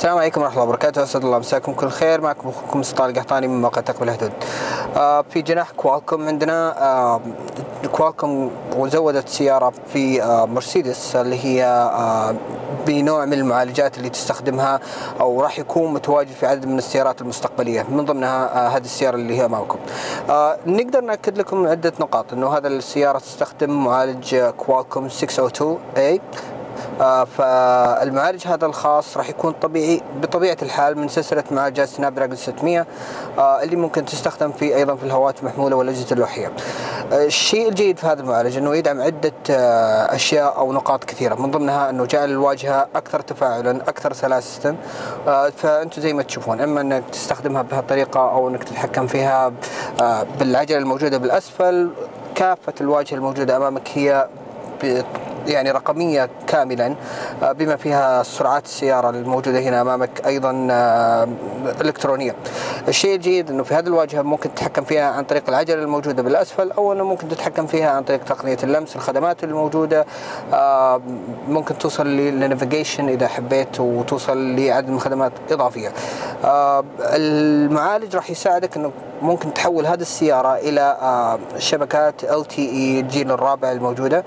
السلام عليكم ورحمة الله وبركاته، أسعد الله مساكم. كل خير، معكم أخوكم سلطان القحطاني من موقع Tech بلا حدود. آه في جناح كوالكوم عندنا آه كوالكوم وزودت سيارة في آه مرسيدس اللي هي بنوع من المعالجات اللي تستخدمها أو راح يكون متواجد في عدد من السيارات المستقبلية، من ضمنها هذه السيارة اللي هي. آه نقدر نأكد لكم عدة نقاط إنه هذا السيارة تستخدم معالج كوالكوم 602A آه، فالمعالج هذا الخاص راح يكون طبيعي بطبيعة الحال من سلسلة معالجات سناب دراجون 600 آه، اللي ممكن تستخدم في أيضا في الهواتف المحموله والأجهزة اللوحية. آه، الشيء الجيد في هذا المعالج إنه يدعم عدة أشياء أو نقاط كثيرة من ضمنها إنه جعل الواجهة أكثر تفاعلا أكثر سلاسة فأنتم زي ما تشوفون إما إنك تستخدمها بهالطريقة أو إنك تتحكم فيها بالعجلة الموجودة بالأسفل كافة الواجهة الموجودة أمامك هي يعني رقمية كاملا آه، بما فيها سرعات السيارة الموجودة هنا أمامك أيضا آه، إلكترونية. الشيء الجيد أنه في هذه الواجهة ممكن تتحكم فيها عن طريق العجلة الموجودة بالأسفل أو أنه ممكن تتحكم فيها عن طريق تقنية اللمس الخدمات الموجودة آه، ممكن توصل للنافيجيشن إذا حبيت وتوصل لعدد من الخدمات إضافية. المعالج راح يساعدك أنه ممكن تحول هذه السيارة إلى شبكات LTE الجيل الرابع الموجودة.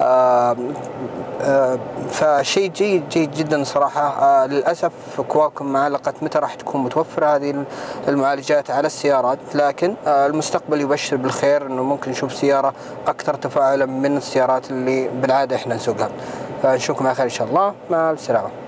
آه، فشيء جيد جيد جدا صراحة. آه، للأسف كواكم علقت متى راح تكون متوفرة هذه المعالجات على السيارات لكن آه، المستقبل يبشر بالخير أنه ممكن نشوف سيارة أكثر تفاعلا من السيارات اللي بالعادة إحنا نسوقها. فنشوفكم على خير إن شاء الله. مع السلامة.